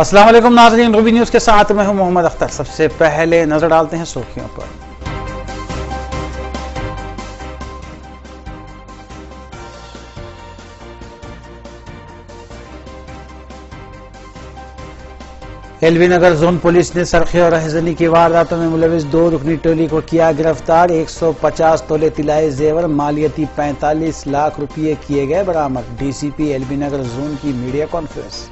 वालेकुम नाजरीन, Ruby news के साथ मैं हूँ मोहम्मद अख्तर। सबसे पहले नज़र डालते हैं सुर्खियों पर। एलवी नगर जोन पुलिस ने सरखे और रहजनी की वारदातों में मुलविस दो रुकनी टोली को किया गिरफ़्तार। 150 तोले तिलाई जेवर, मालियती 45 लाख रुपये किए गए बरामद। डीसीपी एलबी नगर जोन की मीडिया कॉन्फ्रेंस।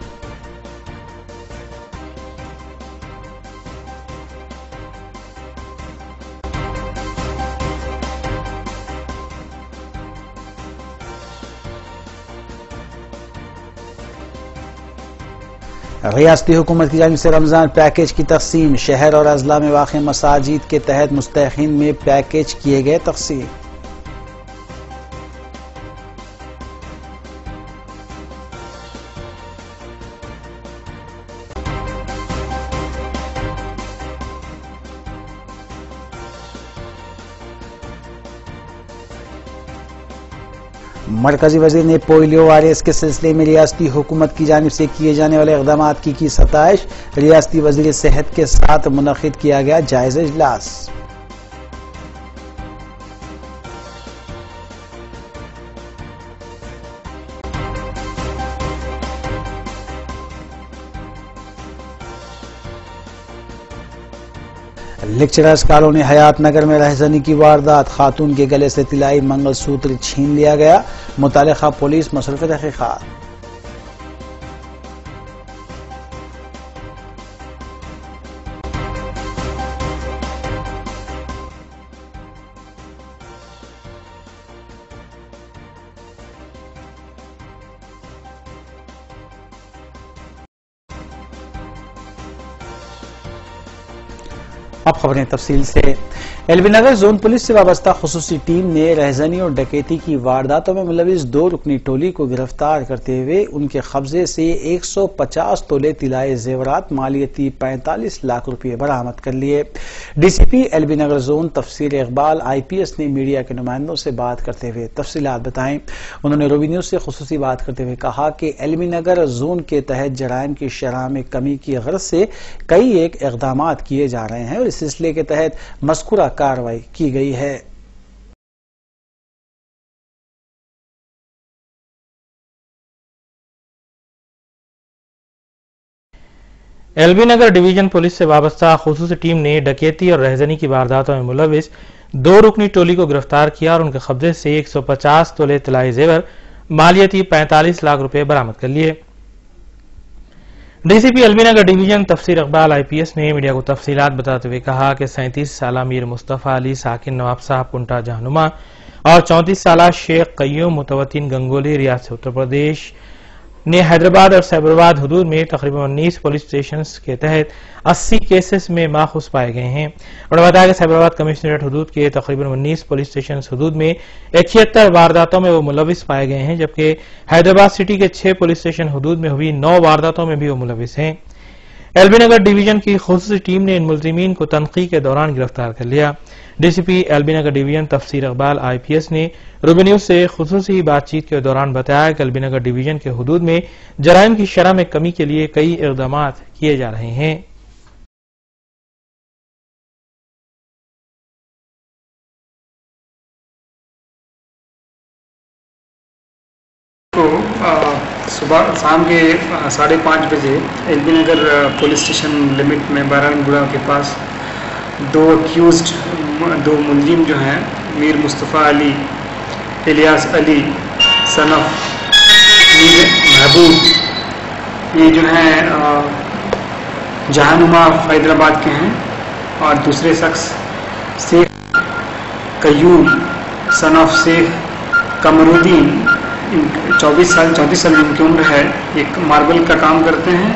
रियासती हुकूमत की जानब से रमज़ान पैकेज की तकसीम, शहर और अजला में वाक़ मसाजिद के तहत मुस्तकिन में पैकेज किए गए तकसीम। मरकजी वज़ीर ने पोलियो वायरस के सिलसिले में रियासती हुकूमत की जानब से किए जाने वाले इकदाम की की सतश रियासती वज़ीर सेहत के साथ मुनद किया गया जायजा इजलास। लेक्चरर्स कॉलोनी हयात नगर में रहजनी की वारदात। खातून के गले से तिलाई मंगलसूत्र छीन लिया गया। मुतल पुलिस मसरूफ तहकीक़ात अब खबरें तफसील से एलबी नगर जोन पुलिस से वाबस्ता खसूसी टीम ने रहजनी और डकैती की वारदातों में मुलविस दो रुकनी टोली को गिरफ़्तार करते हुए उनके कब्जे से 150 तोले तिलाए जेवरात मालियती 45 लाख रुपए बरामद कर लिए। डीसीपी एलबी नगर जोन तफसीर इकबाल आईपीएस ने मीडिया के नुमाइंदों से बात करते हुए तफसीत बताएँ। उन्होंने रोबी न्यूज़ से खसूसी बात करते हुए कहा कि एलबी नगर जोन के तहत जराइम की शराह में कमी की गर्ज से कई एक इकदाम किए जा रहे हैं और इस सिलसिले के तहत मस्कुरा कार्रवाई की गई है। एलबी नगर डिवीज़न पुलिस से वाबस्ता खसूस टीम ने डकैती और रहजनी की वारदातों में मुलविस दो रुकनी टोली को गिरफ़्तार किया और उनके कब्जे से 150 तोले तलाई जेवर, मालियती 45 लाख रुपए बरामद कर लिए। DCP अलमीनगर division Tafseer Iqbal, IPS ने मीडिया को तफसीलात बताते हुए कहा कि सैंतीस साल मीर मुस्तफ़ा अली, साकिन नवाब साहब, कुंटा जहनुमा और चौंतीस साल शेख कयूम मुतवतीन, गंगोली, रियासत, उत्तर प्रदेश ने हैदराबाद और सैबराबाद हदूद में तकरीबन उन्नीस पुलिस स्टेशन के तहत 80 केसेस में माखूस पाए गए हैं। उन्होंने बताया कि सैबराबाद कमिश्नरेट हदूद के तकरीबन उन्नीस पुलिस स्टेशन हदूद में इकहत्तर वारदातों में वो मुलविस पाए गए हैं, जबकि हैदराबाद सिटी के छह पुलिस स्टेशन हदूद में हुई नौ वारदातों में भी वो मुलविस हैं। एलबी नगर डिवीज़न की खसूस टीम ने इन मुलजिमीन को तनखी के दौरान गिरफ़्तार कर लिया। DCP LB Nagar division Tafseer Iqbal IPS ने रूबी न्यूज़ से खसूसी बातचीत के दौरान बताया कि एलबीनगर डिवीज़न के हदूद में जराइम की शरह में कमी के लिए कई इकदाम किए जा रहे हैं। सुबह शाम के साढ़े पाँच बजे L Nagar police station limit में बारानगुड़ा के पास दो अक्यूज दो मुलजिम जो हैं, मीर मुस्तफ़ा अली, इलियास अली, सनफ, मीर महबूब, ये जो हैं जहानुमा हैदराबाद के हैं, और दूसरे शख्स, शेख कयूम, सनफ, शेख कमरुद्दीन चौबीस साल, चौंतीस साल इनकी उम्र है, एक मार्बल का काम करते हैं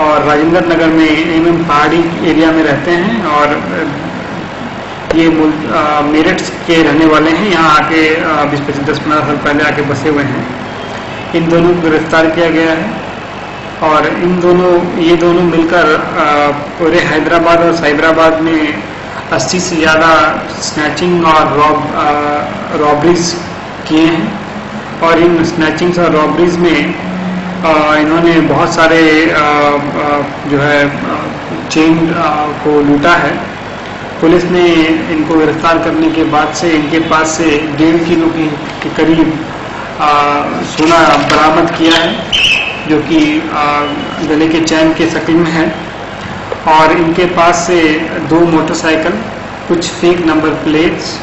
और राजेंद्र नगर में एम एम पहाड़ी एरिया में रहते हैं और ये मेरठ के रहने वाले हैं। यहाँ आके बीस, पच्चीस, दस, पंद्रह साल पहले आके बसे हुए हैं। इन दोनों को गिरफ़्तार किया गया है और इन दोनों, ये दोनों मिलकर पूरे हैदराबाद और साइबराबाद में 80 से ज़्यादा स्नैचिंग और रॉब रॉबरीज किए हैं। और इन स्नैचिंग्स और रॉबरीज में इन्होंने बहुत सारे जो है चेन को लूटा है। पुलिस ने इनको गिरफ़्तार करने के बाद से इनके पास से डेढ़ किलो के करीब सोना बरामद किया है, जो कि गले के चैन के शक्ल में है। और इनके पास से दो मोटरसाइकिल, कुछ फेक नंबर प्लेट्स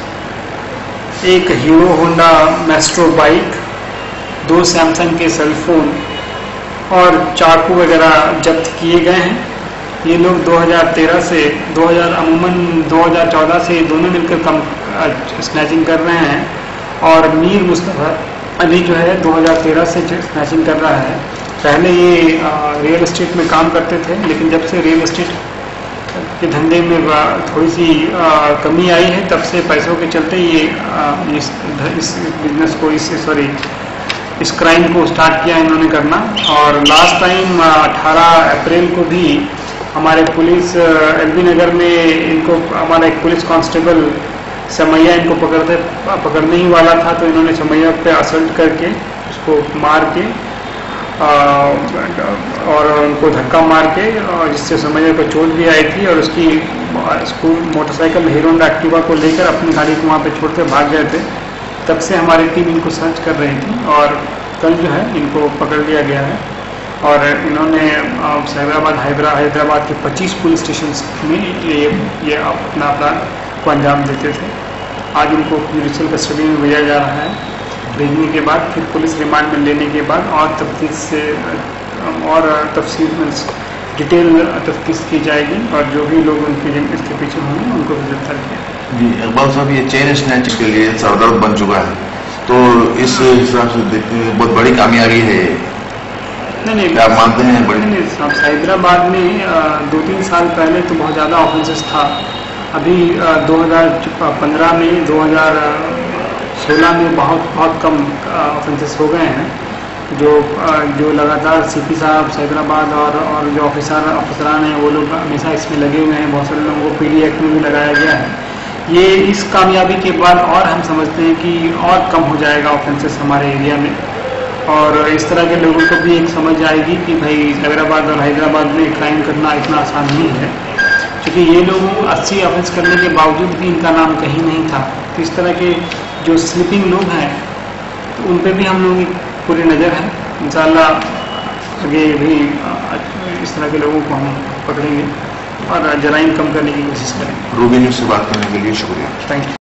एक हीरो होंडा मेस्ट्रो बाइक, दो सैमसंग के सेलफोन और चाकू वगैरह जब्त किए गए हैं। ये लोग 2013 से 2000 अमूमन 2014 से दोनों मिलकर कम स्नैचिंग कर रहे हैं। और मीर मुस्तफ़ा अली जो है 2013 से स्नैचिंग कर रहा है। पहले ये रियल इस्टेट में काम करते थे लेकिन जब से रियल इस्टेट के धंधे में थोड़ी सी कमी आई है तब से पैसों के चलते ये इस, इस बिज़नेस को इस सॉरी इस क्राइम को स्टार्ट किया इन्होंने करना। और लास्ट टाइम 18 अप्रैल को भी हमारे पुलिस एलबी नगर में इनको, हमारा एक पुलिस कांस्टेबल समैया इनको पकड़ते पकड़ने ही वाला था तो इन्होंने समैया पे असल्ट करके उसको मार के और उनको धक्का मार के जिससे समैया को चोट भी आई थी और उसकी स्कूल मोटरसाइकिल हीरो एक्टिवा को लेकर अपनी गाड़ी को वहाँ पे छोड़कर भाग गए थे। तब से हमारी टीम इनको सर्च कर रही थी और कल जो है इनको पकड़ लिया गया है। और इन्होंने सैबराबाद हैदरा, हैदराबाद के 25 पुलिस स्टेशन में ये ये अपना अपराध को अंजाम देते थे। आज इनको जुडिशल कस्टडी में भेजा जा रहा है। भेजने के बाद, फिर पुलिस रिमांड में लेने के बाद और तफ्तीश से और तफसील डिटेल तफ्तीश की जाएगी और जो भी लोग उनके इसके पीछे होंगे, उनको गिरफ़्तार किया जी इकबाल साहब ये चेन स्नैचिंग के लिए सरदर्द बन चुका है। तो इस हिसाब से देखते बहुत बड़ी कामयाबी है नहीं नहीं। क्या आप मानते हैं? बड़ी नहीं नहीं हैदराबाद में दो तीन साल पहले तो बहुत ज़्यादा ऑफेंसेस था। अभी 2015 में 2016 में बहुत बहुत कम ऑफेंसेस हो गए हैं। जो जो लगातार सीपी साहब हैदराबाद और और जो ऑफिसर अफसरान हैं वो लोग हमेशा इसमें लगे हुए हैं। बहुत सारे लोगों को पी डी एक्ट में भी लगाया गया है। ये इस कामयाबी के बाद और हम समझते हैं कि और कम हो जाएगा ऑफेंसेस हमारे एरिया में। और इस तरह के लोगों को भी एक समझ आएगी कि भाई हैदराबाद और हैदराबाद में क्राइम करना इतना आसान नहीं है। क्योंकि ये लोग अस्सी ऑफेंस करने के बावजूद भी इनका नाम कहीं नहीं था। तो इस तरह के जो स्लीपिंग लोग हैं तो उन पर भी हम लोग पूरी नज़र है। इन आगे भी इस तरह के लोगों को हम पकड़ेंगे। और जराइम कम करने की कोशिश करें। रूबी न्यूज़ से बात करने के लिए शुक्रिया। थैंक यू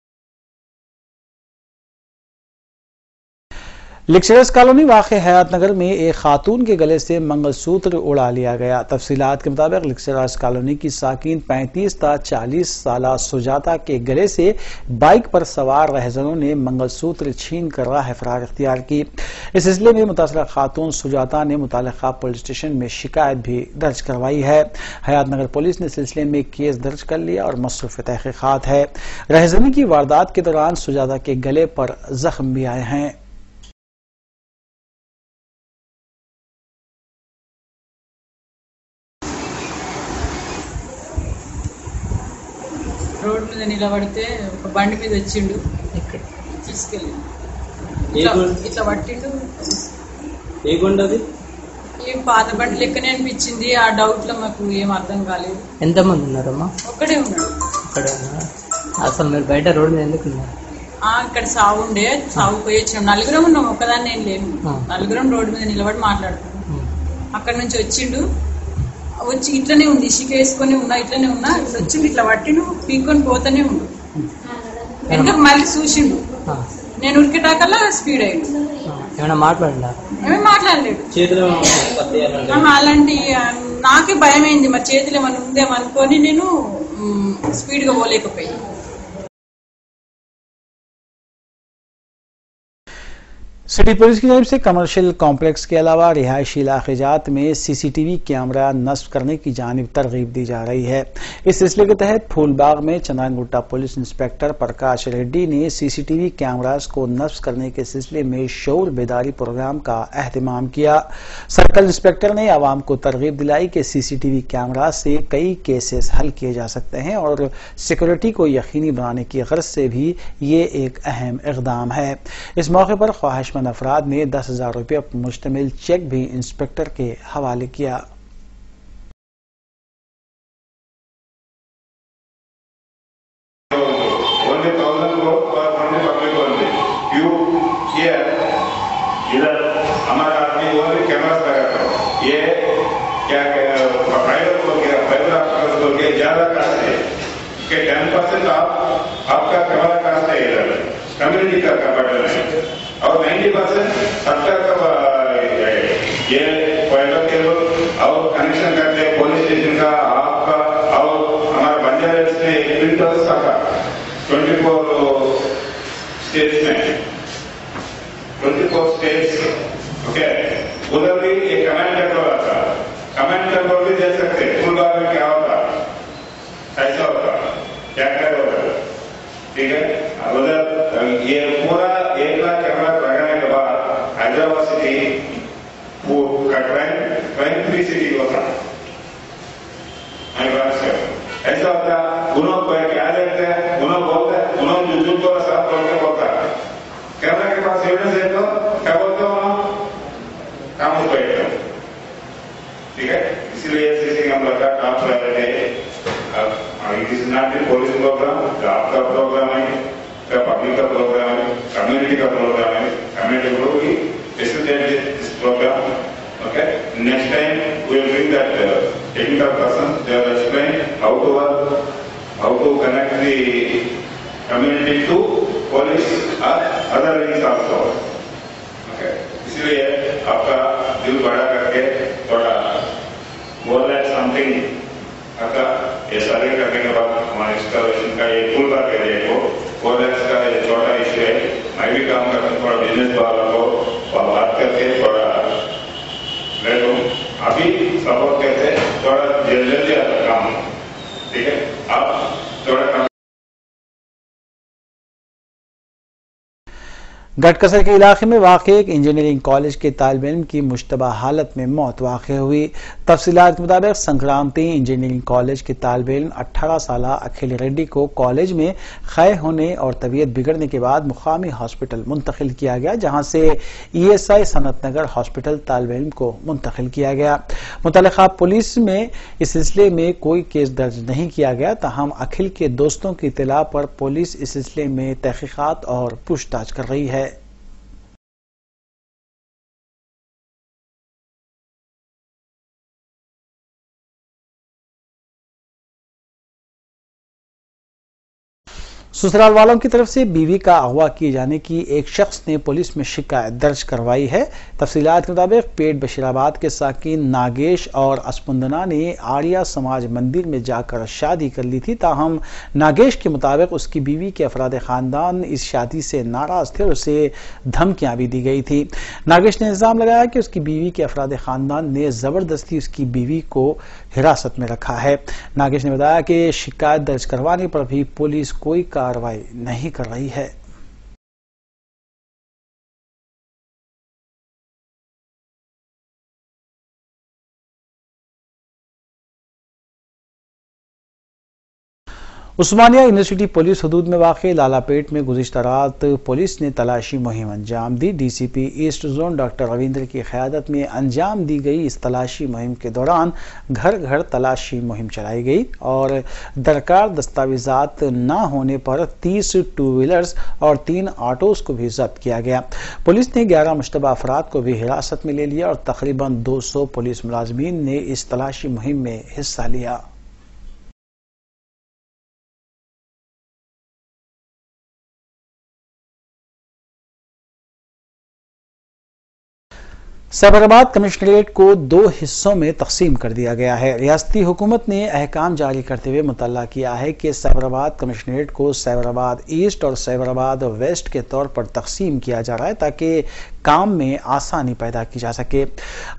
लेक्चरर्स कॉलोनी वाक़ हयात नगर में एक खातून के गले से मंगलसूत्र उड़ा लिया गया। तफसीत के मुताबिक लेक्चरर्स कॉलोनी की साकिन पैंतीस ता चालीस साल सुजाता के गले से बाइक पर सवार रहजनों ने मंगलसूत्र छीन कर राह फरार अख्तियार की। इस सिलसिले में मुतासर खातून सुजाता ने मुतल पुलिस स्टेशन में शिकायत भी दर्ज करवाई है। हयात नगर पुलिस ने सिलसिले में केस दर्ज कर लिया और मसरूफ तहकीकत है। रहजनी की वारदात के दौरान सुजाता के गले पर जख्म भी आए हैं। రోడ్ మీద నిలబడితే ఒక బండి మీద వచ్చిండు. తీసుకెళ్ళి. ఇట్లా పట్టిండు. ఏ కొండది ఏం పాత బండి లెక్కనే అనిపించింది. ఆ డౌట్లో మాకు ఏం అర్థం కాలేదు. ఎంతమంది ఉన్నారమ్మా? ఒక్కడే ఉన్నాడు. అక్కడ ఉన్నారా? అసలు మీరు బయట రోడ్డు మీద ఎందుకు ఉన్నారు? ఆ ఇక్కడ సాగు ఉండే సాగు పోయి వచ్చినాం. నలుగురం ఉన్నాం. ఒక్కదాన్ని నేను లేను ఆ. నలుగురం రోడ్డు మీద నిలబడి మాట్లాడుతున్నాం. అక్కడ నుంచి వచ్చిండు. వచ్చి ఇట్లనే ఉంది ఇసుక వేసుకొని ఉన్నా ఇట్లనే ఉన్నా ఇట్లా వచ్చిండు ఇట్లా పట్టిండు పీక్కొని పోతూనే ఉండు. వెనక మళ్ళీ చూసిండు. నేను ఉరికేటాకల్లా స్పీడ్ అయ్యిండు. ఏమైనా మాట్లాడిందా? ఏమీ మాట్లాడలేడు చేతిలో ఆహా, అలాంటి నాకే భయం అయింది మరి చేతిలో ఏమైనా ఉందేమో అనుకొని నేను స్పీడ్గా పోలేకపోయాను. सिटी पुलिस की जानब से कमर्शियल कॉम्प्लेक्स के अलावा रिहायशी इलाकेजात में सीसीटीवी कैमरा नस्ब करने की जानब तरगीब दी जा रही है। इस सिलसिले के तहत फूलबाग में चंद्रानगुट्टा पुलिस इंस्पेक्टर प्रकाश रेड्डी ने सीसीटीवी कैमराज को नस्ब करने के सिलसिले में शौर बेदारी प्रोग्राम का अहतमाम किया। सर्कल इंस्पेक्टर ने आवाम को तरगीब दिलाई कि सीसीटीवी कैमराज से कई केसेस हल किए जा सकते हैं और सिक्योरिटी को यकीनी बनाने की गर्ज से भी ये एक अहम इकदाम है। इस मौके पर ख्वाहिशमंद अफराद ने दस हज़ार रुपये मुश्तमिल चेक भी इंस्पेक्टर के हवाले किया only thousand crore for only public only. You here, इधर हमारा आदमी only कैमरा लगा था ये क्या प्राइवेट बोल गया प्राइवेट हॉस्पिटल बोल गया ज़्यादा कास्ट है कि टेन परसेंट आप आपका कैमरा कास्ट है इधर कम्युनिटी का बटन है और नाइन्टी परसेंट सरकार का है। ये प्राइवेट केबल और कनेक्शन करते हैं पुलिस स्टेशन का आपका और हमारा बंजारा हिल्स में एक प्रिंटर शाखा ट्वेंटी फोर स्टेट्स में ट्वेंटी फोर स्टेट्स ओके उधर भी एक कमेंट कंट्रोल आता कमेंट कंट्रोल भी दे सकते फुल बार में क्या होता ऐसा होता क्या क्या होता ठीक है उधर ये पूरा एक लाख कैमरा लगाने के बाद हैदराबाद सिटी वो का क्राइम क्राइम फ्री सिटी होता मेरी बात से ऐसा उन्होंने क्या देखते हैं उन्होंने बोलते हैं उन्होंने जो जो साथ बोल के बोलता है कैमरा के पास एविडेंस है तो क्या बोलते हो काम हो पाएगा ठीक है इसलिए सीसी कैमरा का टॉप प्रायोरिटी है it is not a police program आपका प्रोग्राम है का पब्लिक का प्रोग्राम है कम्युनिटी का प्रोग्राम है कम्युनिटी को भी facilitate this program. Okay. Next time we will bring that uh, technical person. They will how to work, how to connect the community to police or other things also. Okay. इसलिए आपका दिल बड़ा करके थोड़ा बोल रहा समथिंग आपका ये सारे करने के बाद हमारे इंस्टॉलेशन का ये फुल बार करिए को फोर लैक्स का ये छोटा इशू है मैं भी काम करता हूँ, थोड़ा बिज़नेस वालों को और बात करके थोड़ा ले लूँ अभी सपोर्ट करते थोड़ा जल्दी जल्दी आता काम ठीक है आप गटकसर के इलाके में वाक़ एक इंजीनियरिंग कॉलेज के तालब इम की मुशतबा हालत में मौत वाक़ हुई। तफसीत के मुताबिक संक्रांति इंजीनियरिंग कॉलेज के तालब इम अठारह साल अखिल रेड्डी को कॉलेज में खय होने और तबीयत बिगड़ने के बाद मुकामी हॉस्पिटल मुंतकिल किया गया, जहाँ से E S I Sanath Nagar hospital तालब इम को मुंतकिल किया गया। मुतल पुलिस में इस सिलसिले में कोई केस दर्ज नहीं किया गया। तहम अखिल के दोस्तों की इतला पर पुलिस इस सिलसिले में तहकीकत और पूछताछ कर रही है। ससुराल वालों की तरफ़ से बीवी का अगवा किए जाने की एक शख्स ने पुलिस में शिकायत दर्ज करवाई है। तफसीत के मुताबिक पेट बशीराबाद के साकिन नागेश और असमुंदना ने आर्या समाज मंदिर में जाकर शादी कर ली थी। ताहम नागेश के मुताबिक उसकी बीवी के अफराद खानदान इस शादी से नाराज़ थे और उसे धमकियाँ भी दी गई थी। नागेश ने इल्ज़ाम लगाया कि उसकी बीवी के अफराद खानदान ने ज़बरदस्ती उसकी बीवी को हिरासत में रखा है। नागेश ने बताया कि शिकायत दर्ज करवाने पर भी पुलिस कोई कार्रवाई नहीं कर रही है। उस्मानिया यूनिवर्सिटी पुलिस हदूद में वाक़ लालापेट में गुजशत रात पुलिस ने तलाशी मुहिम अंजाम दी। DCP east zone doctor Ravindra की क्यादत में अंजाम दी गई इस तलाशी मुहिम के दौरान घर घर तलाशी मुहिम चलाई गई और दरकार दस्तावेजात न होने पर तीस टू व्हीलर्स और तीन ऑटोज को भी जब्त किया गया। पुलिस ने ग्यारह मुशतबा अफराद को भी हिरासत में ले लिया और तकरीबन दो सौ पुलिस मुलाजमीन ने इस तलाशी मुहिम में हिस्सा लिया। साबराबाद कमिश्नरेट को दो हिस्सों में तकसीम कर दिया गया है। रियासती हुकूमत ने अहकाम जारी करते हुए मुतल किया है कि सैबराबाद कमिश्नरेट को सैबराबाद ईस्ट और सैबराबाद वेस्ट के तौर पर तकसीम किया जा रहा है ताकि काम में आसानी पैदा की जा सके।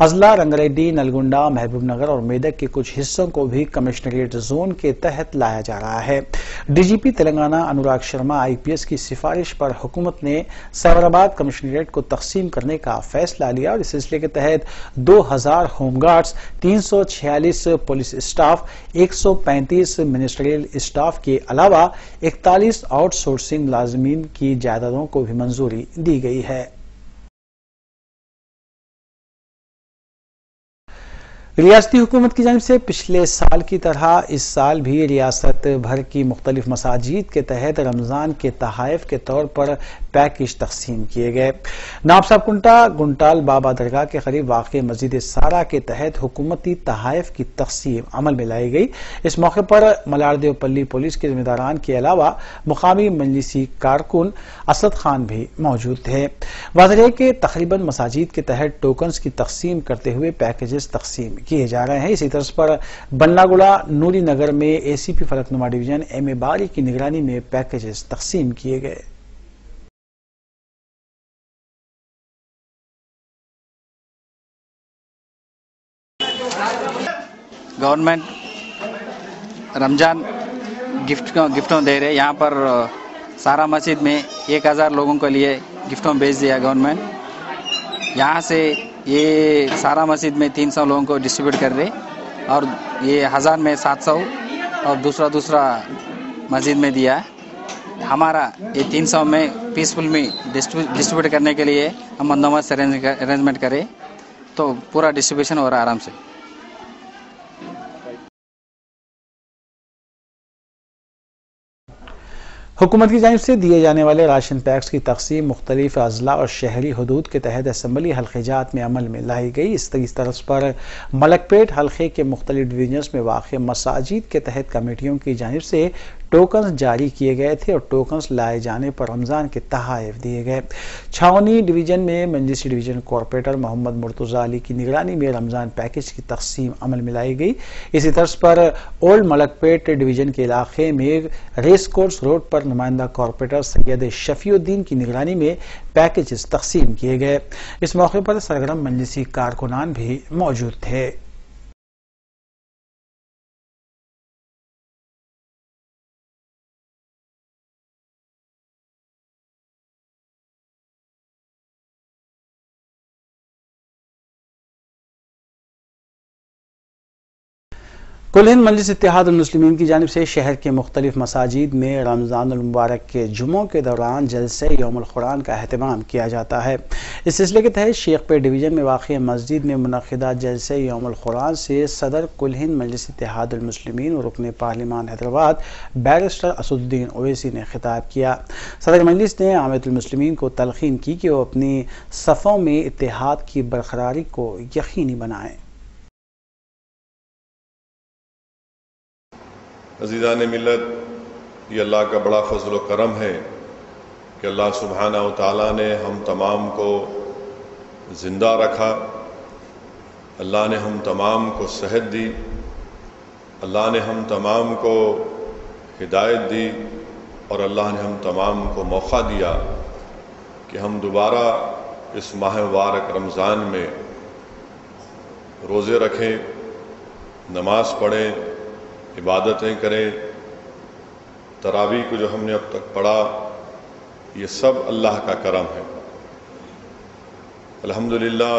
अजला, रंगरेड्डी, नलगुंडा महबूब नगर और मेदक के कुछ हिस्सों को भी कमिश्नरेट जोन के तहत लाया जा रहा है। डीजीपी तेलंगाना, अनुराग शर्मा, आईपीएस की सिफारिश पर हुकूमत ने साबराबाद कमिश्नरेट को तकसीम करने का फैसला लिया और इस सिलसिले के तहत 2000 home guards 346 police staff 135 ministerial staff के अलावा 41 आउटसोर्सिंग मुलाजमीन की जायदादों को भी मंजूरी दी गई है। रियासती हुकूमत की जानब से पिछले साल की तरह इस साल भी रियासत भर की मुख्तलिफ़ मसाजिद के तहत रमज़ान के तहफ़ के तौर पर पैकेज तकसीम किए गए। साहब कुंटा, गुंटाल बाबा दरगाह के करीब वाक़ मस्जिद सारा के तहत हुकूमती तहफ़ की तकसीम अमल में लाई गई। इस मौके पर मलारदेवपल्ली पुलिस के जिम्मेदारान के अलावा मुकामी मजलिसी कारकुन असद खान भी मौजूद थे। वाजह के तकरीबन मसाजिद के तहत टोकन्स की तकसीम करते हुए पैकेजेस तकसीम किए जा रहे हैं। इसी तर्ज पर बन्नागुड़ा नूरी नगर में ACP Falaknuma division M A Bari की निगरानी में पैकेजेस तकसीम किए गए। गवर्नमेंट रमज़ान गिफ्ट गिफ्टों दे रहे यहाँ पर सारा मस्जिद में एक हज़ार लोगों के लिए गिफ्टों भेज दिया गवर्नमेंट। यहाँ से ये सारा मस्जिद में 300 लोगों को डिस्ट्रीब्यूट कर रहे और ये हज़ार में 700 और दूसरा दूसरा मस्जिद में दिया हमारा ये 300 में पीसफुल में डिस्ट्रीब्यूट करने के लिए हम बंदोबस्त अरेंजमेंट करें तो पूरा डिस्ट्रीब्यूशन हो रहा है आराम से। हुकूमत की जानब से दिए जाने वाले राशन पैक्स की तकसीम मुख्तलिफ़ अजला और शहरी हदूद के तहत असम्बली हल्केजात में अमल में लाई गई। इस तरफ़ पर मलकपेट हल्के के मुख्तलिफ़ डिवीजन्स में वाक़ मसाजिद के तहत कमेटियों की जानब से टोकन्स जारी किए गए थे और टोकन्स लाए जाने पर रमज़ान के तहाइफ दिए गए। छावनी डिवीज़न में मंजिसी डिवीज़न कॉरपोरेटर मोहम्मद मुर्तज़ा अली की निगरानी में रमज़ान पैकेज की तकसीम अमल में लाई गई। इसी तर्ज पर ओल्ड मलकपेट डिवीज़न के इलाके में रेस कोर्स रोड पर नुमाइंदा कॉरपोरेटर सैयद शफीउद्दीन की निगरानी में पैकेज तकसीम किए गए। इस मौके पर सरगर्म मंजिसी कारकुनान भी मौजूद थे। कुल हिंद मजलिस इतिहाद मुस्लिमीन की जानब से शहर के मुख्तलिफ़ मसाजिद में रमज़ान मुबारक के जुमों के दौरान जलसे यौम क़ुरान का अहतमाम किया जाता है। इस सिलसिले के तहत शेखपेट डिवीज़न में वाक़ मस्जिद में मनदा जलसे यौम क़ुरान से सदर कुल हिंद मजलिस इतिहादमसलिमिन और रुकन पार्लिमान हैदराबाद बैरिस्टर असुद्दीन ओवैसी ने खिताब किया। सदर मजलिस ने आमतमसलिमिन को तलखीन की कि वो अपनी सफ़ों में इतिहाद की बरकरारी को यकीनी बनाएँ। अजीज़ान मिलत ये अल्लाह का बड़ा फजल करम है कि अल्लाह सुबहाना ताला ने हम तमाम को ज़िंदा रखा, अल्लाह ने हम तमाम को सेहत दी, अल्लाह ने हम तमाम को हिदायत दी और अल्लाह ने हम तमाम को मौका दिया कि हम दोबारा इस माह रमज़ान में रोज़े रखें, नमाज़ पढ़ें इबादतें करें, तरावी को जो हमने अब तक पढ़ा, ये सब अल्लाह का करम है। अल्हम्दुलिल्लाह,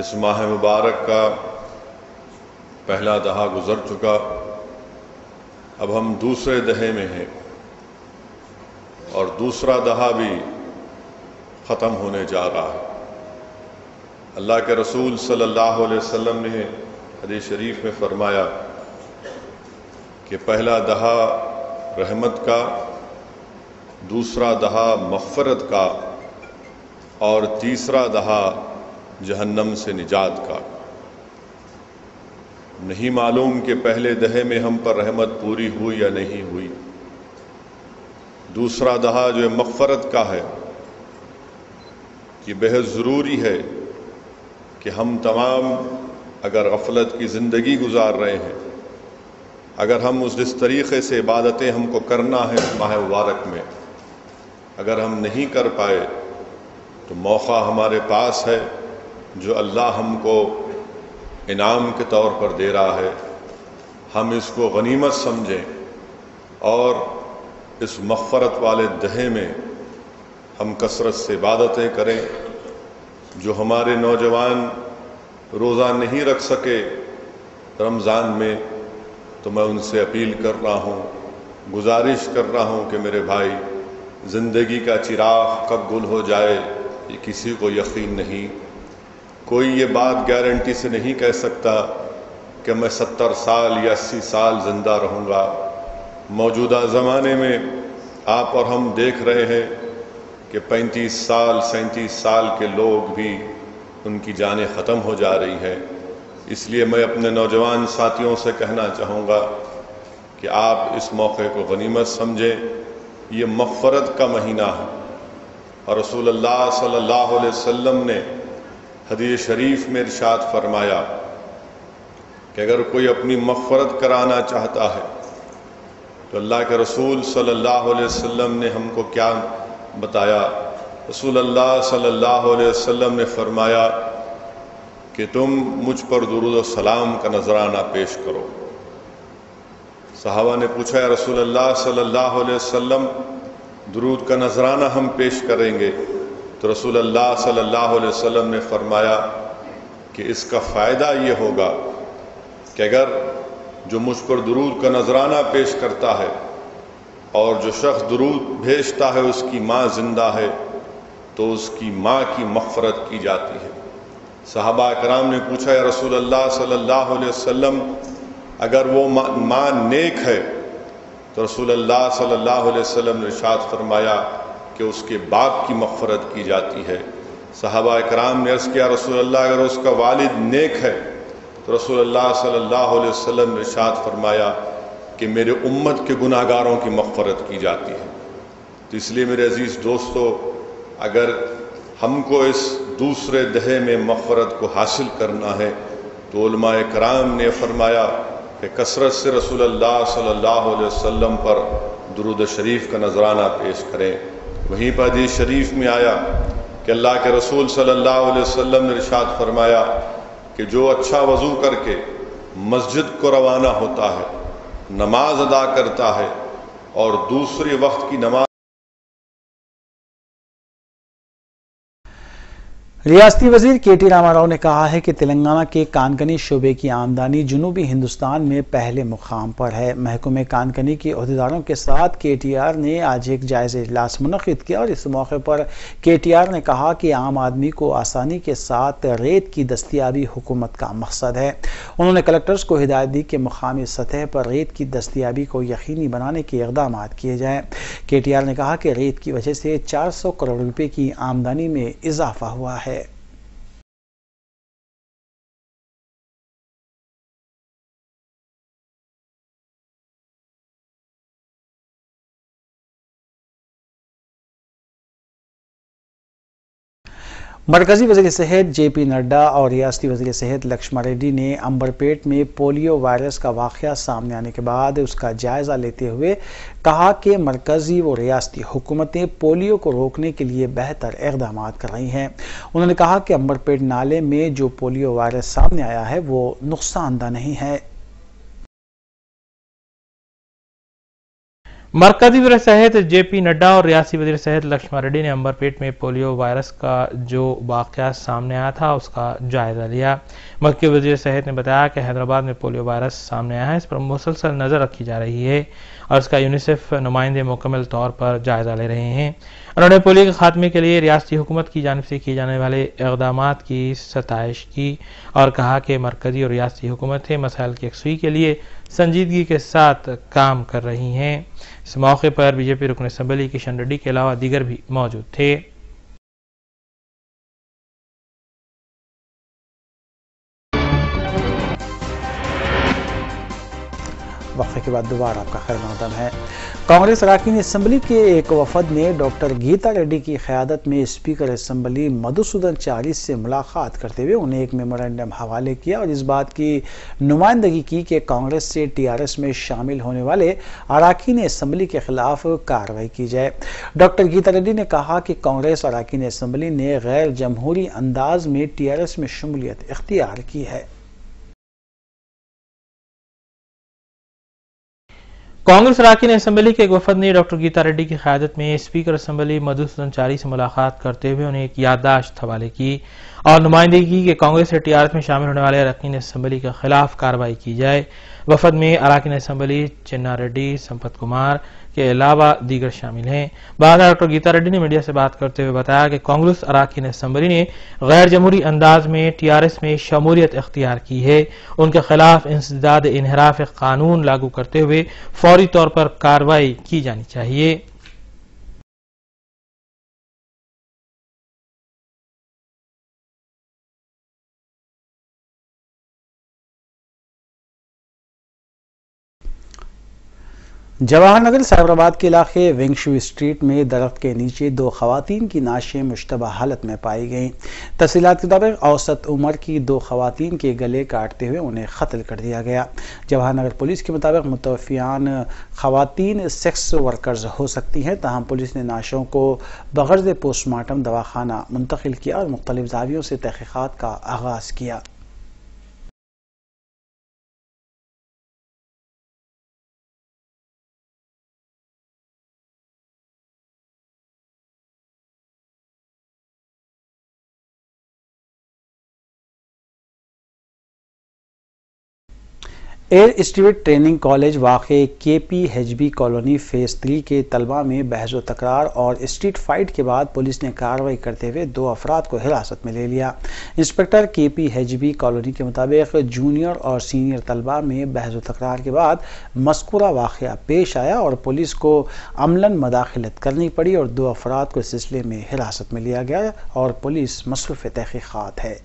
इस माह मुबारक का पहला दहा गुजर चुका। अब हम दूसरे दहे में हैं और दूसरा दहा भी ख़त्म होने जा रहा है। अल्लाह के रसूल सल्लल्लाहु अलैहि वसल्लम ने हदीस शरीफ में फरमाया कि पहला दहा रहमत का, दूसरा दहा मफ़रत का, और तीसरा दहा जहन्नम से निजात का। नहीं मालूम कि पहले दहे में हम पर रहमत पूरी हुई या नहीं हुई। दूसरा दहा जो है मफ़रत का है, कि बेहद ज़रूरी है कि हम तमाम अगर गफलत की ज़िंदगी गुजार रहे हैं अगर हम उस जिस तरीक़े से इबादतें हमको करना है माह मुबारक में, अगर हम नहीं कर पाए तो मौका हमारे पास है जो अल्लाह हमको इनाम के तौर पर दे रहा है। हम इसको गनीमत समझें और इस मफ़रत वाले दहे में हम कसरत से इबादतें करें जो हमारे नौजवान रोज़ा नहीं रख सके रमज़ान में। तो मैं उनसे अपील कर रहा हूँ, गुजारिश कर रहा हूँ कि मेरे भाई ज़िंदगी का चिराग कब गुल हो जाए, ये किसी को यकीन नहीं। कोई ये बात गारंटी से नहीं कह सकता कि मैं सत्तर साल या अस्सी साल ज़िंदा रहूँगा। मौजूदा ज़माने में आप और हम देख रहे हैं कि पैंतीस साल, सैंतीस साल के लोग भी उनकी जानें ख़त्म हो जा रही हैं। इसलिए मैं अपने नौजवान साथियों से कहना चाहूँगा कि आप इस मौके को गनीमत समझें। ये मफ़रत का महीना है और रसूल अलैहि वसल्लम ने हदीस शरीफ में इरशाद फरमाया कि अगर कोई अपनी मफ़रत कराना चाहता है तो अल्लाह के रसूल सल्लल्लाहु अलैहि वसल्लम ने हमको क्या बताया? रसूल अलैहि वसल्लम ने फरमाया कि तुम मुझ पर दुरूद सलाम का नजराना पेश करो। साहबा ने पूछा रसूल अल्लाह सल्लल्लाहु अलैहि वसल्लम, दुरूद का नजराना हम पेश करेंगे? तो रसूल अल्लाह सल्लल्लाहु अलैहि वसल्लम ने फरमाया कि इसका फ़ायदा ये होगा कि अगर जो मुझ पर दुरूद का नजराना पेश करता है और जो शख्स दुरूद भेजता है, उसकी माँ ज़िंदा है तो उसकी माँ की मफ़रत की जाती है। साहबा कराम ने पूछा, या रसूल अल्लाह सल्लल्लाहु अलैहि वसल्लम, अगर वो माँ नेक है? तो रसूल अल्लाह सल्लल्लाहु अलैहि वसल्लम ने इरशाद फरमाया कि उसके बाप की मफ़रत की जाती है। साहबा कराम ने अर्ज़ किया रसूल अल्लाह अगर उसका वालिद नेक है? तो रसूल अल्लाह सल्लल्लाहु अलैहि वसल्लम ने इरशाद फरमाया कि मेरे उम्मत के गुनागारों की मफ़रत की जाती है। तो इसलिए मेरे अज़ीज़ दोस्तों, अगर हमको इस दूसरे दहे में मफ़रत को हासिल करना है। तो कराम ने फरमाया कि कसरत से रसूल अल्लाह सल्लल्लाहु अलैहि वसल्लम पर दरुद शरीफ का नजराना पेश करें। वहीं पर हदीस शरीफ में आया कि अल्लाह के रसूल सल्लल्लाहु अलैहि वसल्लम ने इरशाद फरमाया कि जो अच्छा वज़ू करके मस्जिद को रवाना होता है, नमाज़ अदा करता है और दूसरे वक्त की नमाज़ रियासती वज़ीर के टी रामाराव ने कहा है कि तेलंगाना के कानकनी शोबे की आमदनी जनूबी हिंदुस्तान में पहले मुकाम पर है। महकमे कानकनी के अहदेदारों के साथ के टी आर ने आज एक जायज़ इजलास मुनद किया और इस मौके पर के टी आर ने कहा कि आम आदमी को आसानी के साथ रेत की दस्तियाबी हुकूमत का मकसद है। उन्होंने कलेक्टर्स को हिदायत दी कि मुकामी सतह पर रेत की दस्तियाबी को यकीनी बनाने के इकदाम किए जाएँ। के टी आर ने कहा कि रेत की वजह से चार सौ करोड़ रुपये की आमदनी में इजाफा हुआ है। मरकजी वजी सेहत जे पी नड्डा और रियासती वजी सेहत लक्ष्मण रेड्डी ने अंबरपेट में पोलियो वायरस का वाक़ सामने आने के बाद उसका जायज़ा लेते हुए कहा कि मरकजी व रियासती हुकूमतें पोलियो को रोकने के लिए बेहतर इकदाम कर रही हैं। उन्होंने कहा कि अम्बरपेट नाले में जो पोलियो वायरस सामने आया है, वो नुकसानदा नहीं है। मरकजी वज़ीर सेहत जे पी नड्डा और रियासी वज़ीर सेहत लक्ष्मण रेड्डी ने अंबरपेट में पोलियो वायरस का जो वाक़ सामने आया था, उसका जायजा लिया। मक्की वज़ीर सेहत ने बताया कि हैदराबाद में पोलियो वायरस सामने आया है। इस पर मुसलसल नज़र रखी जा रही है और इसका यूनिसेफ नुमाइंदे मुकम्मल तौर पर जायजा ले रहे हैं। उन्होंने पोलियो के खात्मे के लिए रियासती हुकूमत की जानब से किए जाने वाले इकदाम की सतश की और कहा कि मरकजी और रियाती हुकूमतें मसाइल की यकसुई के लिए संजीदगी के साथ काम कर रही हैं। इस मौके पर बीजेपी रुकन असम्बली किशन रेड्डी के अलावा दीगर भी मौजूद थे। वक्फे के बाद दोबारा आपका खैर मकदम है। कांग्रेस अरकान असम्बली के एक वफद ने डॉक्टर गीता रेड्डी की क्यादत में स्पीकर असम्बली मधुसूदन चालीस से मुलाकात करते हुए उन्हें एक मेमोरेंडम हवाले किया और इस बात की नुमाइंदगी की कि कांग्रेस से टीआरएस में शामिल होने वाले अरकान असम्बली के खिलाफ कार्रवाई की जाए। डॉक्टर गीता रेड्डी ने कहा कि कांग्रेस अरकान असम्बली ने गैर जमहूरी अंदाज में टीआरएस में शमूलियत इख्तियार की है। कांग्रेस अरकान असम्बली के एक वफद ने डॉक्टर गीता रेड्डी की क्यादत में स्पीकर असम्बली मधुसूदन चारी से मुलाकात करते हुए उन्हें एक याददाश्त हवाले की और नुमाइंदगी की कांग्रेस से टीआरएस में शामिल होने वाले अरकान असम्बली के खिलाफ कार्रवाई की जाए। वफद में अरकान असम्बली चिन्ना रेड्डी, संपत कुमार के अलावा दीगर शामिल हैं। बाद डॉक्टर गीता रेड्डी ने मीडिया से बात करते हुए बताया कि कांग्रेस अराकीन असम्बली ने गैर जमहूरी अंदाज में टीआरएस में शमूलियत अख्तियार की है। उनके खिलाफ इंसदाद इनहराफ कानून लागू करते हुए फौरी तौर पर कार्रवाई की जानी चाहिए। जवाहर नगर साइबराबाद के इलाके वेंगशु स्ट्रीट में दरख्त के नीचे दो खातन की नाशें मुशतबा हालत में पाई गईं। तफसीत के मुताबिक औसत उम्र की दो खातन के गले काटते हुए उन्हें कत्ल कर दिया गया। जवाहर नगर पुलिस के मुताबिक मुतफियान खातन सेक्स वर्कर्स हो सकती हैं तहम पुलिस ने नाशों को बगरज पोस्टमार्टम दवाखाना मुंतकिल किया और मुख्तलिफ़ जावियों से तहकीक़ात का आगाज़ किया। एयर स्टीवर्ड ट्रेनिंग कॉलेज वाक़ K P H B colony phase three के तलबा में बहस तकरार और स्ट्रीट फाइट के बाद पुलिस ने कार्रवाई करते हुए दो अफराद को हिरासत में ले लिया। इंस्पेक्टर के पी एच बी कॉलोनी के मुताबिक जूनियर और सीनियर तलबा में बहस तकरार के बाद मस्कुरा वाक़ पेश आया और पुलिस को अमलन मदाखलत करनी पड़ी और दो अफराद को इस सिलसिले में हिरासत में लिया गया और पुलिस मसरूफ़ तहकीक़ात है।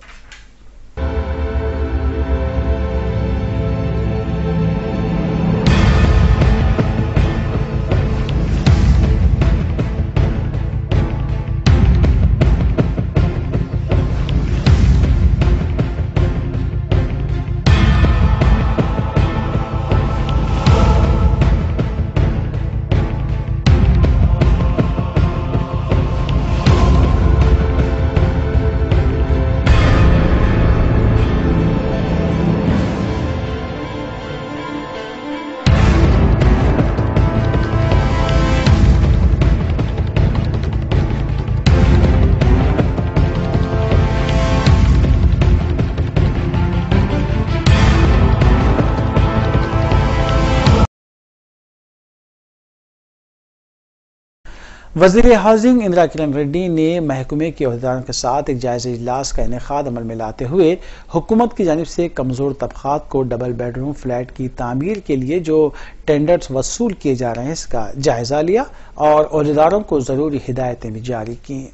वज़ीर हाउसिंग इंदिरा किरण रेड्डी ने महकमे के अहदेदारों के साथ एक जायजा इजलास का इनका अमल में लाते हुए हुकूमत की जानब से कमज़ोर तबक़ात को डबल बेडरूम फ्लैट की तामीर के लिए जो टेंडर्स वसूल किए जा रहे हैं, इसका जायजा लिया और अहदेदारों को ज़रूरी हिदायतें भी जारी की।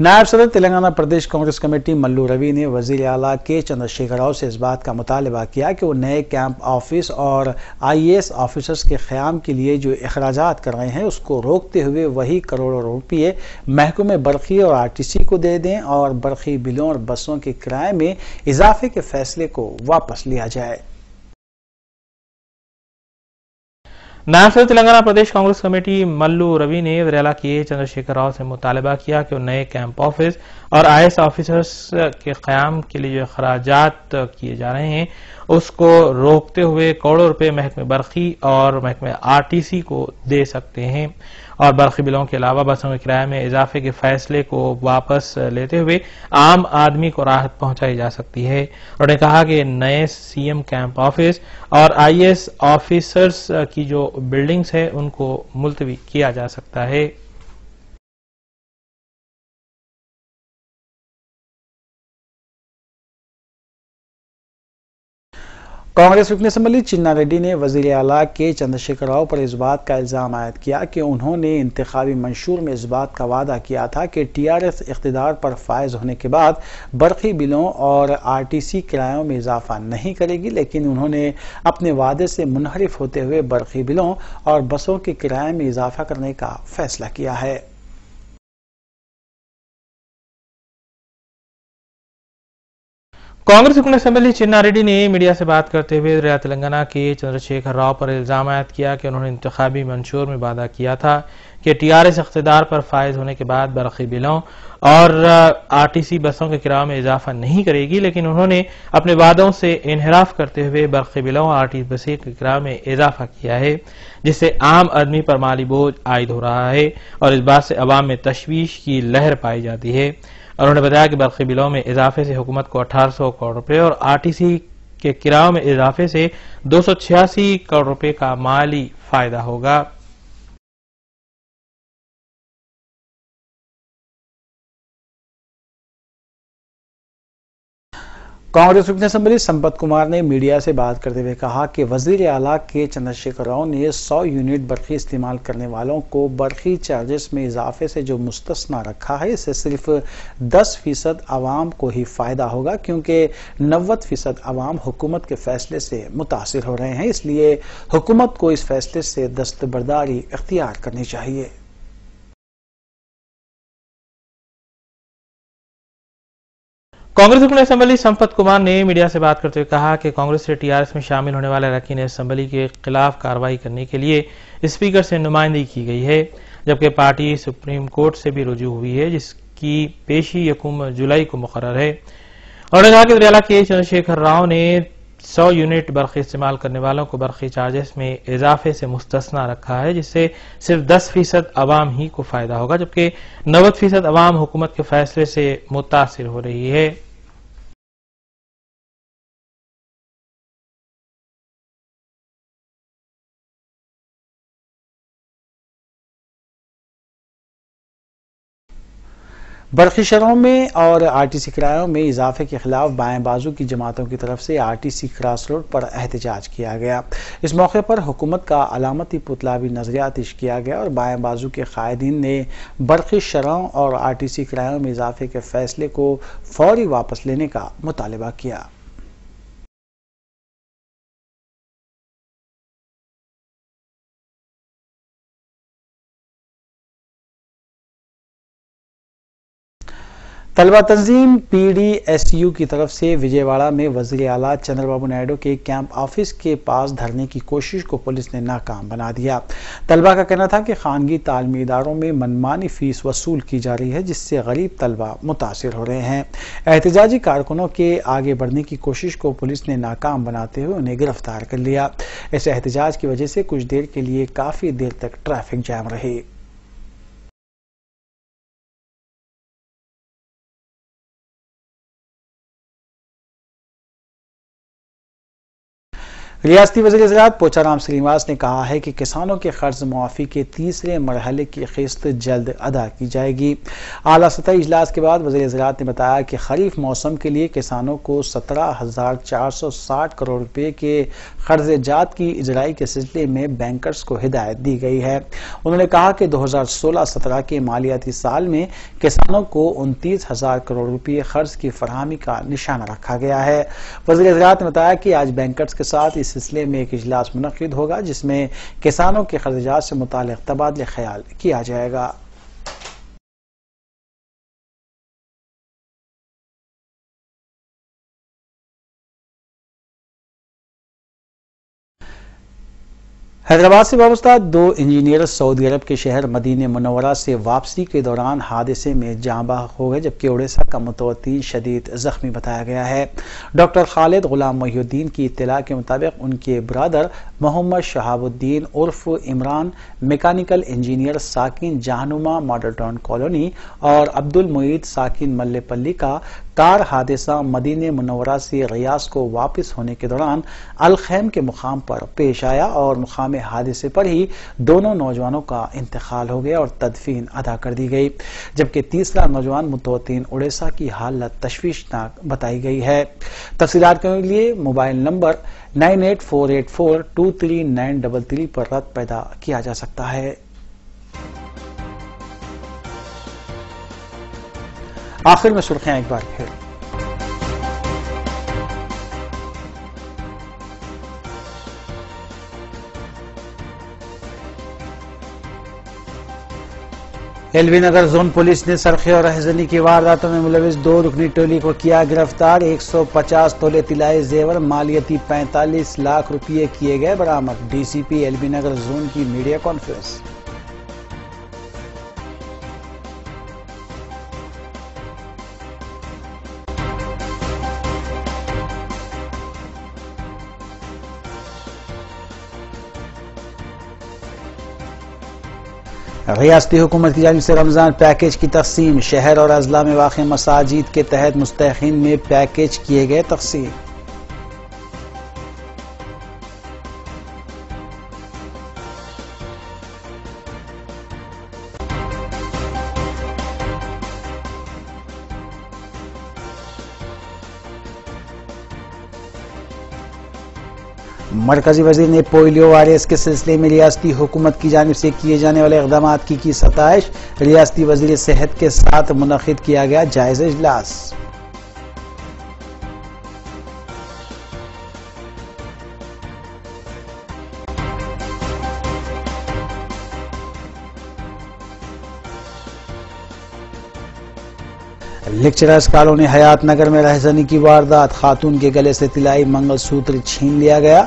नायब सदर तेलंगाना प्रदेश कांग्रेस कमेटी मल्लू रवि ने वज़ीर अला के चंद्रशेखर राव से इस बात का मुतालबा किया कि वो नए कैंप ऑफ़िस और आईएएस ऑफिसर्स के क़्याम के लिए जो अखराज कर रहे हैं, उसको रोकते हुए वही करोड़ों रुपये महकमे बरखी और आरटीसी को दे दें और बरखी बिलों और बसों के किराए में इजाफे के फैसले को वापस लिया जाए। नायब तेलंगाना प्रदेश कांग्रेस कमेटी मल्लू रवि ने वरेला के चंद्रशेखर राव से मुतालबा किया कि नए कैंप ऑफ़िस और आईएएस ऑफिसर्स के क्याम के लिए जो अखराज किए जा रहे हैं, उसको रोकते हुए करोड़ों रुपए महकमे बरखी और महकमे आरटीसी को दे सकते हैं। और बरखी बिलों के अलावा बसों के किराए में इजाफे के फैसले को वापस लेते हुए आम आदमी को राहत पहुंचाई जा सकती है। उन्होंने कहा कि नए सीएम कैंप ऑफ़िस और आईएएस ऑफिसर्स की जो बिल्डिंग्स है, उनको मुलतवी किया जा सकता है। कांग्रेस रुकन असम्बली चिन्ना रेड्डी ने वज़ीर अला के चंद्रशेखर राव पर इस बात का इल्ज़ाम आयद किया कि उन्होंने इंतबी मंशूर में इस बात का वादा किया था कि टी आर एस इकतदार पर फायज होने के बाद बरखी बिलों और आर टी सी किरायों में इजाफा नहीं करेगी, लेकिन उन्होंने अपने वादे से मुनहरफ होते हुए बरखी बिलों और बसों के किराए में इजाफा करने का फैसला किया है। कांग्रेस रुकन असम्बली चिन्ना रेड्डी ने मीडिया से बात करते हुए रिया तेलंगाना के चंद्रशेखर राव पर इल्ज़ाम आयद किया कि उन्होंने इंतबी मंशूर में वादा किया था कि टीआरएस इकतदार पर फायज होने के बाद बरखी बिलों और आरटीसी बसों के किराए में इजाफा नहीं करेगी, लेकिन उन्होंने अपने वादों से इनहराफ करते हुए बरखी बिलों और आरटीसी बसें के किराए में इजाफा किया है, जिससे आम आदमी पर माली बोझ आयद हो रहा है और इस बात से अवाम में तशवीश की लहर पाई जाती है। उन्होंने बताया कि बर्फ़ी बिलों में इजाफे से हुकूमत को अठारह सौ करोड़ रुपए और आरटीसी के किराओं में इजाफे से दो सौ छियासी करोड़ रुपए का माली फ़ायदा होगा। कांग्रेस रुकन असम्बली संपत कुमार ने मीडिया से बात करते हुए कहा कि वज़ीर अला के चंद्रशेखर राव ने 100 यूनिट बर्फ़ी इस्तेमाल करने वालों को बर्फ़ी चार्जेस में इजाफे से जो मुस्तना रखा है इससे सिर्फ़ 10 फ़ीसद आवाम को ही फ़ायदा होगा, क्योंकि 90 फ़ीसद आवाम हुकूमत के फैसले से मुतासर हो रहे हैं। इसलिए हुकूमत को इस फैसले से दस्तबरदारी अख्तियार करनी चाहिए। कांग्रेस रुकन असम्बली संपत कुमार ने मीडिया से बात करते हुए कहा कि कांग्रेस से टीआरएस में शामिल होने वाले अरकान असम्बली के खिलाफ कार्रवाई करने के लिए स्पीकर से नुमाइंदगी की गई है, जबकि पार्टी सुप्रीम कोर्ट से भी रुजू हुई है, जिसकी पेशी यकुम जुलाई को मुकर है। उन्होंने कहा कि दरियाला के चंद्रशेखर राव ने 100 यूनिट बर्फ़ी इस्तेमाल करने वालों को बर्फ़ी चार्जेस में इजाफे से मुस्तना रखा है, जिससे सिर्फ़ 10 फ़ीसद अवाम ही को फ़ायदा होगा, जबकि 90 फ़ीसद अवाम हुकूमत के फैसले से मुतासर हो रही है। बरखी शहरों में और आर टी सी किरायों में इजाफे के खिलाफ बाएँ बाजू की जमातों की तरफ़ से R T C cross road पर एहतजाज किया गया। इस मौके पर हुकूमत का अलामती पुतला भी नज़रिया पेश किया गया और बाएँ बाजू के कायदीन ने बरखी शराहों और आर टी सी किरायों में इजाफे के फैसले को फौरी वापस लेने का मुतालबा किया। तलबा तंजीम पी डी एस यू की तरफ़ से विजयवाड़ा में वजी अला चंद्रबाबू नायडू के कैंप ऑफ़िस के पास धरने की कोशिश को पुलिस ने नाकाम बना दिया। तलबा का कहना था कि खानगी तालमी इदारों में मनमानी फ़ीस वसूल की जा रही है, जिससे गरीब तलबा मुतासर हो रहे हैं। एहतजाजी कारकुनों के आगे बढ़ने की कोशिश को पुलिस ने नाकाम बनाते हुए उन्हें गिरफ़्तार कर लिया। इस एहतजाज की वजह से कुछ देर के लिए काफ़ी देर तक ट्रैफ़िक जैम रही। रियासती वजी ज़रात पोचाराम श्रीनिवास ने कहा है कि किसानों के कर्ज मुआफ़ी के तीसरे मरहले की किस्त जल्द अदा की जाएगी। आला सतह इजलास के बाद वजी ज़रात ने बताया कि खरीफ मौसम के लिए किसानों को सत्रह हज़ार चार सौ साठ करोड़ रुपये के कर्ज जात की इजराई के सिलसिले में बैंकर्स को हिदायत दी गई है। उन्होंने कहा कि दो हज़ार सोलह सत्रह के मालियाती साल में किसानों को उनतीस हज़ार करोड़ रुपये कर्ज की फरहमी का निशाना रखा गया है। वजी ज़रात ने बताया कि आज बैंकर्स के साथ इस सिलसिले में एक इजलास मनद होगा, जिसमें किसानों के खर्जात से मुतल तबादले ख्याल किया जाएगा। हैदराबाद से वाबस्ता दो इंजीनियर सऊदी अरब के शहर मदीन मनवरा से वापसी के दौरान हादसे में जाँबा हो गए, जबकि उड़ीसा का मुतवती शदीद जख्मी बताया गया है। डॉक्टर खालिद गुलाम मोहुद्दीन की इतला के मुताबिक उनके ब्रदर मोहम्मद शहाबुद्दीन उर्फ़ इमरान, मैकेनिकल इंजीनियर साकिन जहनुमा, मॉडल टाउन कॉलोनी और अब्दुल मुईद साकिन मल्लेपल्ली का कार हादसा मदीन मुनवरा से रियाज को वापस होने के दौरान अलखैम के मुकाम पर पेश आया और मुकाम हादसे पर ही दोनों नौजवानों का इंतकाल हो गया और तदफीन अदा कर दी गई, जबकि तीसरा नौजवान मुतवतीन उड़ीसा की हालत तशवीशनाक बताई गई है। तफसीत के लिए mobile number nine eight four eight four two three nine double three पर रद्द पैदा किया जा सकता है। आखिर में सुर्खियाँ एक बार फिर। एलबी नगर जोन पुलिस ने सरखे और रहजनी की वारदातों में मुलविस दो रुकनी टोली को किया गिरफ़्तार। 150 तोले तिलाई जेवर, मालियती 45 लाख रुपये किए गए बरामद। डीसीपी एलबी नगर जोन की मीडिया कॉन्फ्रेंस। रियासती हुकूमत की जानब से रमज़ान पैकेज की तकसीम शहर और अजला में वाक़ मसाजिद के तहत मुस्तकिन में पैकेज किए गए तकसीम मरकजी वज़ीर ने पोलियो वायरस के सिलसिले में रियासती हुकूमत की जानब से किए जाने वाले इकदाम की की सतश रियासती वज़ीर सेहत के साथ मुनद किया गया जायज़ इजलास। लेक्चरर्स कॉलोनी हयात नगर में रहजनी की वारदात। खातून के गले से तिलाई मंगलसूत्र छीन लिया गया।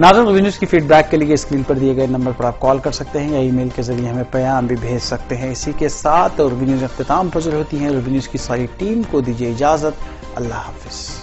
नाजन न्यूज़ की फीडबैक के लिए स्क्रीन पर दिए गए नंबर पर आप कॉल कर सकते हैं या ईमेल के ज़रिए हमें बयान भी भेज सकते हैं। इसी के साथ रेवेन्यूज न्यूज़ अख्ताम पजर होती है। रेवेन्यूज न्यूज़ की सारी टीम को दीजिए इजाज़त। अल्लाह हाफिज़।